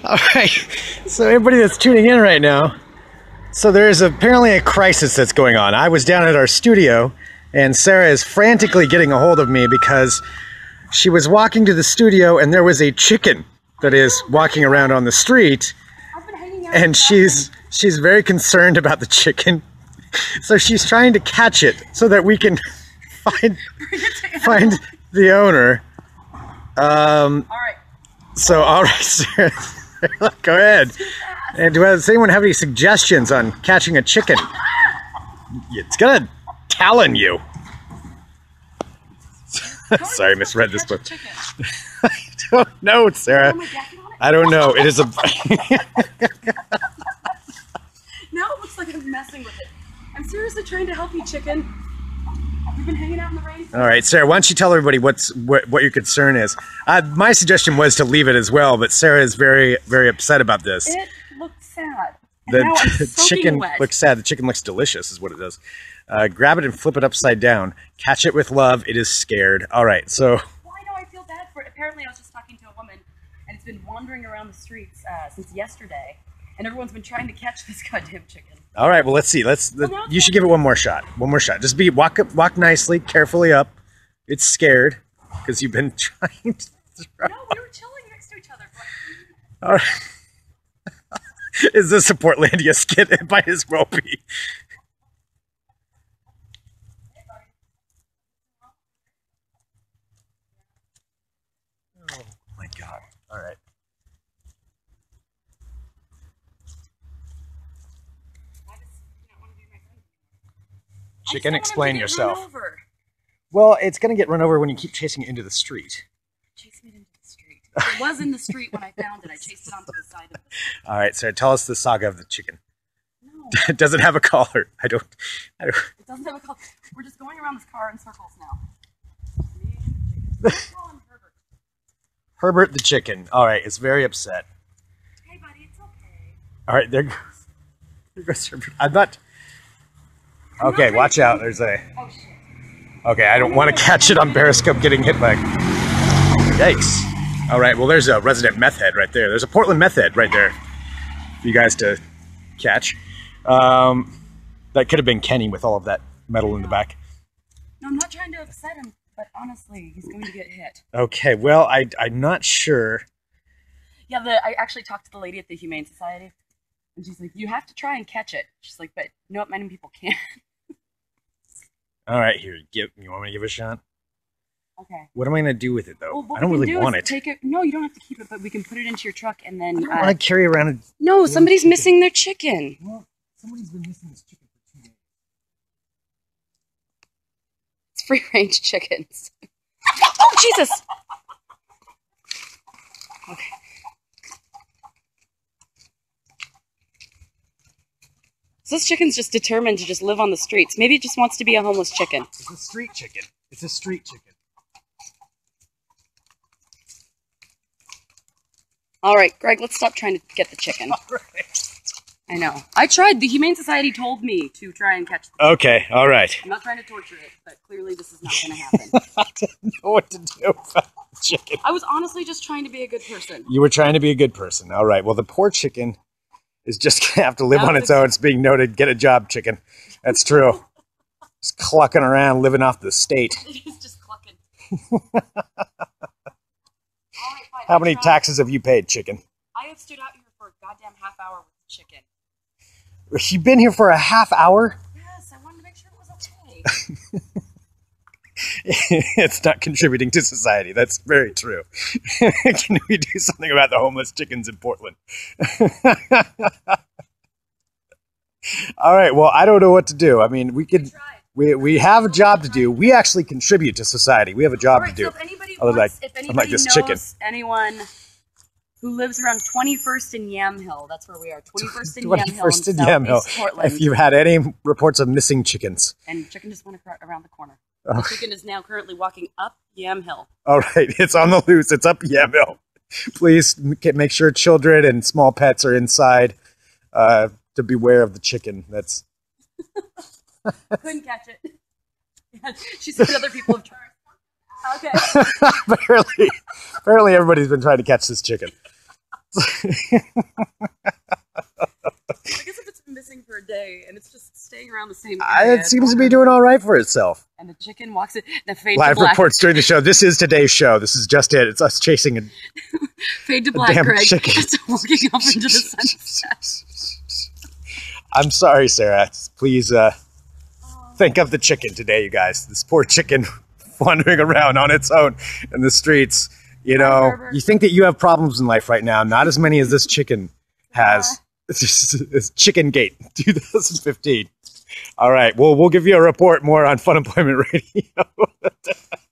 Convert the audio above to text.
All right. So everybody that's tuning in right now, so there is apparently a crisis that's going on. I was down at our studio, and Sarah is frantically getting a hold of me because she was walking to the studio, and there was a chicken that is walking around on the street, I've been hanging out. and she's she's very concerned about the chicken. So she's trying to catch it so that we can find find the owner. Um, All right. so, all right, Sarah, go ahead. And does anyone have any suggestions on catching a chicken? It's gonna talon you. Sorry, misread this book. I don't know, Sarah. My jacket on it? I don't know. It is a. Now it looks like I'm messing with it. I'm seriously trying to help you, chicken. We've been hanging out in the rain. All right, Sarah. Why don't you tell everybody what's what, what your concern is? Uh, my suggestion was to leave it as well, but Sarah is very very upset about this. It looks sad. The now I'm soaking chicken wet. looks sad. The chicken looks delicious, is what it does. Uh, grab it and flip it upside down. Catch it with love. It is scared. All right, so Well, I know I feel bad for it. Apparently, I was just talking to a woman, and it's been wandering around the streets uh, since yesterday, and everyone's been trying to catch this goddamn chicken. all right. Well, let's see. Let's. Let, you should give it one more shot. One more shot. Just be walk up, walk nicely, carefully up. It's scared because you've been trying to. Throw. No, we were chilling next to each other. For like, All right. Is this a Portlandia skit by his ropey? Oh my god. All right. I just do not want to be my friend. I just Chicken, don't want him to explain yourself. Well, it's going to get run over when you keep chasing it into the street. Chase me into the street. It was in the street when I found it. I chased it onto the side of the All right, Sarah, tell us the saga of the chicken. No, it Does it have a collar? I don't. I don't it doesn't have a color. We're just going around this car in circles now. Me and the chicken. Let's call him Herbert. Herbert the chicken. All right, it's very upset. Hey, buddy, it's okay. All right, there goes. There goes Herbert. I'm not. Okay, watch out. There's a. Oh. Okay, I don't want to catch it on Periscope getting hit by. Yikes. All right, well, there's a resident meth head right there. There's a Portland meth head right there for you guys to catch. Um, that could have been Kenny with all of that metal in the back. No, I'm not trying to upset him, but honestly, he's going to get hit. Okay, well, I, I'm not sure. Yeah, the, I actually talked to the lady at the Humane Society, and she's like, "You have to try and catch it." She's like, "But you know what? Many people can't." All right, here, give. You want me to give it a shot? okay. What am I going to do with it, though? Well, what I don't we can really do want is it. Take it. No, you don't have to keep it, but we can put it into your truck and I then. don't Uh, want to carry around a. no, somebody's chicken. missing their chicken. Well, somebody's been missing this chicken for two days. It's free range chickens. oh Jesus! Okay. So this chicken's just determined to just live on the streets. Maybe it just wants to be a homeless chicken. It's a street chicken. It's a street chicken. All right, Greg, let's stop trying to get the chicken. All right. I know. I tried. The Humane Society told me to try and catch. The- Okay, all right. I'm not trying to torture it, but clearly this is not going to happen. I didn't know what to do about the chicken. I was honestly just trying to be a good person. You were trying to be a good person. All right. Well, the poor chicken is just to have to live on its own. It's being noted. Get a job, chicken. That's true. Just clucking around, living off the state. He's just clucking. How many taxes have you paid, chicken? I have stood out here for a goddamn half hour with the chicken. You've been here for a half hour? Yes, I wanted to make sure it was okay. it's not contributing to society. That's very true. Can we do something about the homeless chickens in Portland? All right. Well, I don't know what to do. I mean, we could. We, we have a job to do. We actually contribute to society. We have a job All to right, do. so if anybody wants, like- if anybody this knows chicken. anyone who lives around 21st and Yamhill, that's where we are. 21st and Yamhill, 21st and in Yamhill. If you've had any reports of missing chickens. and chicken just went around the corner. Oh. The chicken is now currently walking up Yamhill. All right. It's on the loose. It's up Yamhill. Please make sure children and small pets are inside uh, to beware of the chicken. That's Couldn't catch it. Yeah, she said other people have tried. Okay. apparently, apparently everybody's been trying to catch this chicken. I guess if it's been missing for a day and it's just staying around the same area, it seems to be doing all right for itself. And the chicken walks in. Live reports during the show. This is today's show. This is just it. It's us chasing a Fade to black. damn Greg chicken. walking up into the sunset. I'm sorry, Sarah. Please uh, think of the chicken today, you guys. This poor chicken wandering around on its own in the streets. You know, you think that you have problems in life right now. Not as many as this chicken has. It's Chicken Gate 2015. All right. Well, we'll give you a report more on Funemployment Radio.